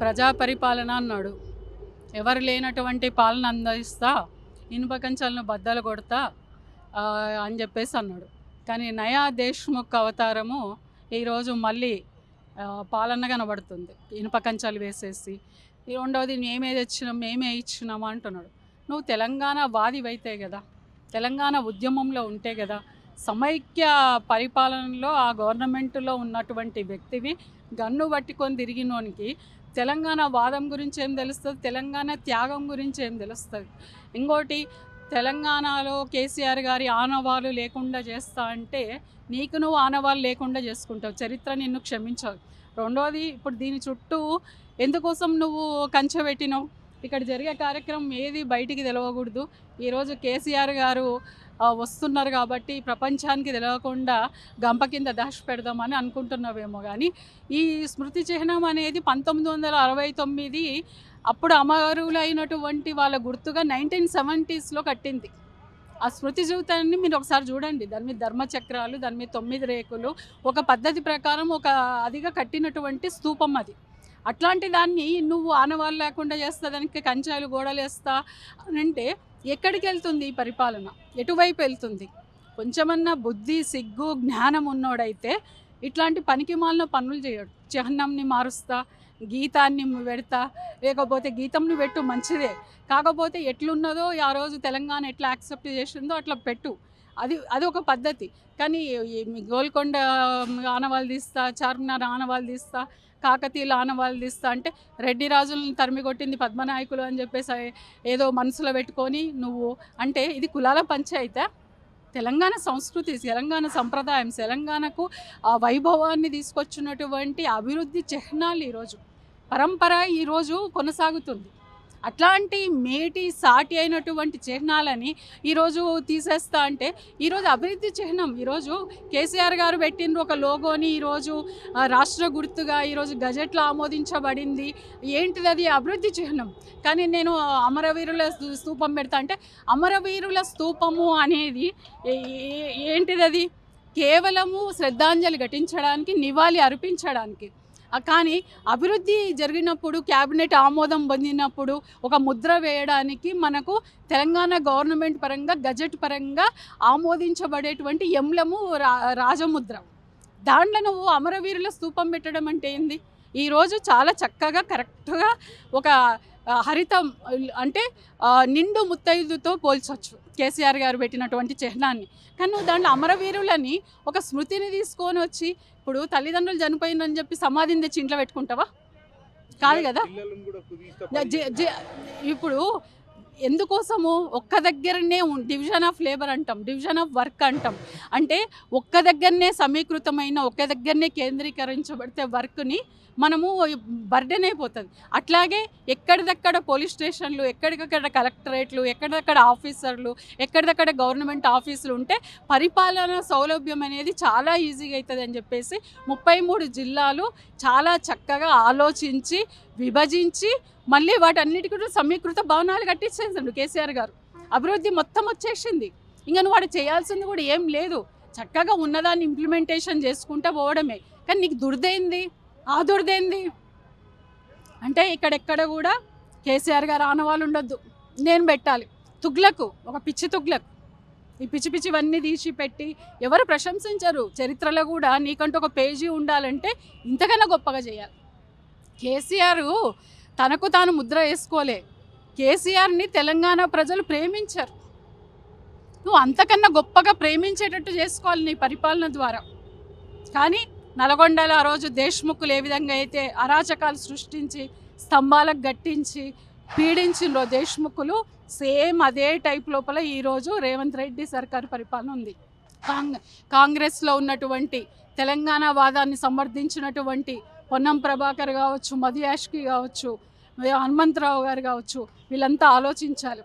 ప్రజా పరిపాలన అన్నాడు. ఎవరు లేనటువంటి పాలన అందిస్తా ఇనుప కంచాలను బద్దలు కొడతా అని చెప్పేసి అన్నాడు. కానీ నయా దేశ్ముఖ్ అవతారము ఈరోజు మళ్ళీ పాలన కనబడుతుంది. ఇనుప కంచాలు వేసేసి ఈ రెండవది మేమే తెచ్చినాం మేమే ఇచ్చినామా అంటున్నాడు. నువ్వు తెలంగాణ వాదివైతే కదా తెలంగాణ ఉద్యమంలో ఉంటే కదా సమైక్య పరిపాలనలో ఆ గవర్నమెంట్లో ఉన్నటువంటి వ్యక్తివి గన్ను పట్టుకొని తిరిగినోనికి తెలంగాణ వాదం గురించి ఏం తెలుస్తుంది? తెలంగాణ త్యాగం గురించి ఏం తెలుస్తుంది? ఇంకోటి తెలంగాణలో కేసీఆర్ గారి ఆనవాళ్ళు లేకుండా చేస్తా అంటే నీకు నువ్వు ఆనవాళ్ళు లేకుండా చేసుకుంటావు. చరిత్ర నిన్ను క్షమించవు రెండోది ఇప్పుడు దీని చుట్టూ ఎందుకోసం నువ్వు కంచె పెట్టినావు? ఇక్కడ జరిగే కార్యక్రమం ఏది బయటికి తెలవకూడదు. ఈరోజు కేసీఆర్ గారు వస్తున్నారు కాబట్టి ప్రపంచానికి తెలియకుండా గంప కింద దాచి పెడదామని అనుకుంటున్నావేమో కానీ ఈ స్మృతి చిహ్నం అనేది పంతొమ్మిది వందల అరవై తొమ్మిది అప్పుడు అమరులైనటువంటి వాళ్ళ గుర్తుగా నైన్టీన్ సెవెంటీస్లో కట్టింది. ఆ స్మృతి జీవితాన్ని మీరు ఒకసారి చూడండి. దాని మీద ధర్మచక్రాలు దాని మీద తొమ్మిది రేకులు ఒక పద్ధతి ప్రకారం ఒక అదిగా కట్టినటువంటి స్తూపం అది. అట్లాంటి దాన్ని నువ్వు ఆనవాళ్ళు లేకుండా చేస్తా దానికి కంచాలు గోడలు వేస్తా అని అంటే ఎక్కడికి వెళ్తుంది ఈ పరిపాలన? ఎటువైపు వెళ్తుంది? కొంచెమన్నా బుద్ధి సిగ్గు జ్ఞానం ఉన్నోడైతే ఇట్లాంటి పనికి మాలిన పనులు చేయడు. చిహ్నంని మారుస్తా గీతాన్ని పెడతా లేకపోతే గీతంని పెట్టు మంచిదే. కాకపోతే ఎట్లున్నదో ఆ రోజు తెలంగాణ ఎట్లా యాక్సెప్ట్ చేసిందో అట్లా పెట్టు. అది అది ఒక పద్ధతి. కానీ గోల్కొండ ఆనవాళ్ళు తీస్తా చార్మినార్ ఆనవాళ్ళు తీస్తా కాకతీయుల ఆనవాళ్ళు తీస్తా అంటే రెడ్డి రాజులను తరిమి కొట్టింది పద్మనాయకులు అని చెప్పేసి ఏదో మనసులో పెట్టుకొని నువ్వు అంటే ఇది కులాల పంచాయతా? తెలంగాణ సంస్కృతి తెలంగాణ సంప్రదాయం తెలంగాణకు ఆ వైభవాన్ని తీసుకొచ్చినటువంటి అభివృద్ధి చిహ్నాలు ఈరోజు. పరంపర ఈరోజు కొనసాగుతుంది. అట్లాంటి మేటి సాటి అయినటువంటి చిహ్నాలని ఈరోజు తీసేస్తా అంటే ఈరోజు అభివృద్ధి చిహ్నం. ఈరోజు కేసీఆర్ గారు పెట్టిండ్రు ఒక లోగోని ఈరోజు రాష్ట్ర గుర్తుగా ఈరోజు గజెట్లో ఆమోదించబడింది. ఏంటిది అది? అభివృద్ధి చిహ్నం. కానీ నేను అమరవీరుల స్థూపం స్తూపం పెడతా అంటే అమరవీరుల స్తూపము అనేది ఏంటిది అది? కేవలము శ్రద్ధాంజలి ఘటించడానికి నివాళి అర్పించడానికి. కానీ అభివృద్ధి జరిగినప్పుడు క్యాబినెట్ ఆమోదం పొందినప్పుడు ఒక ముద్ర వేయడానికి మనకు తెలంగాణ గవర్నమెంట్ పరంగా గజెట్ పరంగా ఆమోదించబడేటువంటి ఎంలము రా రాజముద్ర. దాంట్లో నువ్వు అమరవీరుల స్థూపం పెట్టడం అంటే ఏంది? ఈరోజు చాలా చక్కగా కరెక్ట్గా ఒక హరితం అంటే నిండు ముత్తైదుతో పోల్చొచ్చు. కేసీఆర్ గారు పెట్టినటువంటి చిహ్నాన్ని. కానీ నువ్వు దాంట్లో అమరవీరులని ఒక స్మృతిని తీసుకొని వచ్చి ఇప్పుడు తల్లిదండ్రులు చనిపోయిందని చెప్పి సమాధిని తెచ్చి ఇంట్లో పెట్టుకుంటావా? కాదు కదా. ఇప్పుడు ఎందుకోసము? ఒక్క దగ్గరనే డివిజన్ ఆఫ్ లేబర్ అంటాం డివిజన్ ఆఫ్ వర్క్ అంటాం. అంటే ఒక్క దగ్గరనే సమీకృతమైన ఒక్క దగ్గరనే కేంద్రీకరించబడితే వర్క్ని మనము బర్డెన్ అయిపోతుంది. అట్లాగే ఎక్కడిదక్కడ పోలీస్ స్టేషన్లు ఎక్కడికక్కడ కలెక్టరేట్లు ఎక్కడిదక్కడ ఆఫీసర్లు ఎక్కడిదక్కడ గవర్నమెంట్ ఆఫీసులు ఉంటే పరిపాలన సౌలభ్యం అనేది చాలా ఈజీగా అవుతుంది అని చెప్పేసి ముప్పై మూడు జిల్లాలు చాలా చక్కగా ఆలోచించి విభజించి మళ్ళీ వాటన్నిటి కూడా సమీకృత భవనాలు కట్టించేసాడు కేసీఆర్ గారు. అభివృద్ధి మొత్తం వచ్చేసింది. ఇంకా నువ్వు వాడు చేయాల్సింది కూడా ఏం లేదు. చక్కగా ఉన్నదాన్ని ఇంప్లిమెంటేషన్ చేసుకుంటూ పోవడమే. కానీ నీకు దుర్దేంది? ఆ దుర్దేంది? అంటే ఇక్కడెక్కడ కూడా కేసీఆర్ గారు ఆనవాళ్ళు ఉండొద్దు. నేను పెట్టాలి. తుగ్లకు ఒక పిచ్చి తుగ్లకు. ఈ పిచ్చి పిచ్చివన్నీ తీసి పెట్టి ఎవరు ప్రశంసించరు. చరిత్రలో కూడా నీకంటూ ఒక పేజీ ఉండాలంటే ఇంతకన్నా గొప్పగా చేయాలి. కేసీఆర్ తనకు తాను ముద్ర వేసుకోలే. కేసీఆర్ని తెలంగాణ ప్రజలు ప్రేమించారు. నువ్వు అంతకన్నా గొప్పగా ప్రేమించేటట్టు చేసుకోవాలి నీ పరిపాలన ద్వారా. కానీ నల్గొండలో ఆ రోజు దేశ్ముఖులు ఏ విధంగా అయితే అరాచకాలు సృష్టించి స్తంభాలకు గట్టించి పీడించిండ్రో దేశ్ముఖులు సేమ్ అదే టైప్ లోపల ఈరోజు రేవంత్ రెడ్డి సర్కారు పరిపాలన ఉంది. కాంగ్ కాంగ్రెస్లో ఉన్నటువంటి తెలంగాణ వాదాన్ని సమర్థించినటువంటి పొన్నం ప్రభాకర్ కావచ్చు మధుయాష్కి కావచ్చు హనుమంతరావు గారు కావచ్చు వీళ్ళంతా ఆలోచించాలి.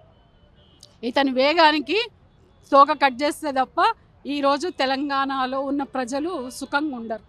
ఇతని వేగానికి తోక కట్ చేస్తే తప్ప ఈరోజు తెలంగాణలో ఉన్న ప్రజలు సుఖంగా ఉండరు.